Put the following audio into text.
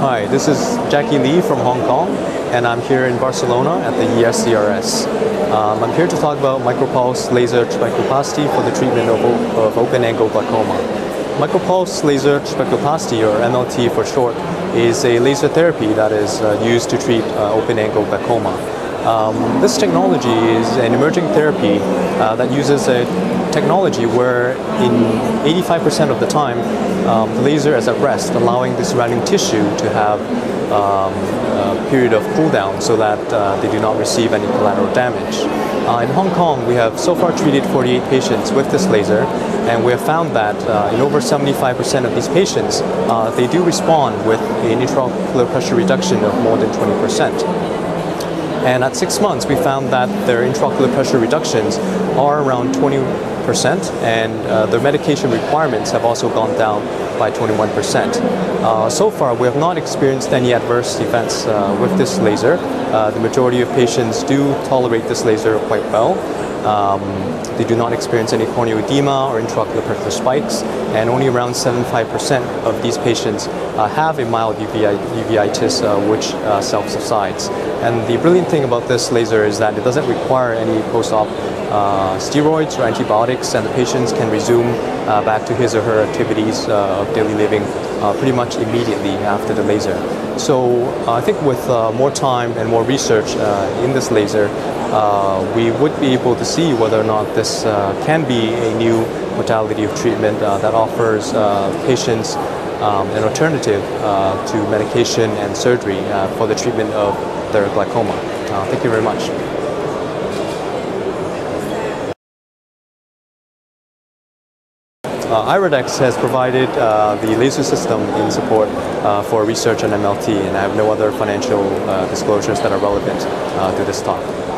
Hi, this is Jacky Lee from Hong Kong, and I'm here in Barcelona at the ESCRS. Um, I'm here to talk about micropulse laser trabeculoplasty for the treatment of, of open-angle glaucoma. Micropulse laser trabeculoplasty, or MLT for short, is a laser therapy that is uh, used to treat uh, open-angle glaucoma. Um, this technology is an emerging therapy uh, that uses a technology where in 85% of the time um, the laser is at rest, allowing the surrounding tissue to have um, a period of cool down so that uh, they do not receive any collateral damage. Uh, in Hong Kong, we have so far treated 48 patients with this laser, and we have found that uh, in over 75% of these patients, uh, they do respond with an intraocular pressure reduction of more than 20%. And at six months, we found that their intraocular pressure reductions are around 20%, and uh, their medication requirements have also gone down by 21%. Uh, so far, we have not experienced any adverse events uh, with this laser. Uh, the majority of patients do tolerate this laser quite well. Um, they do not experience any corneal edema or intraocular pressure spikes, and only around 75% of these patients uh, have a mild UVI, uveitis uh, which uh, self-subsides. And the brilliant thing about this laser is that it doesn't require any post-op uh, steroids or antibiotics, and the patients can resume uh, back to his or her activities uh, of daily living pretty much immediately after the laser. So I think with more time and more research in this laser, uh, we would be able to see whether or not this uh, can be a new modality of treatment uh, that offers uh, patients um, an alternative uh, to medication and surgery uh, for the treatment of their glaucoma. thank you very much. Uh, Iridex has provided uh, the laser system in support uh, for research on MLT, and I have no other financial disclosures that are relevant to this talk.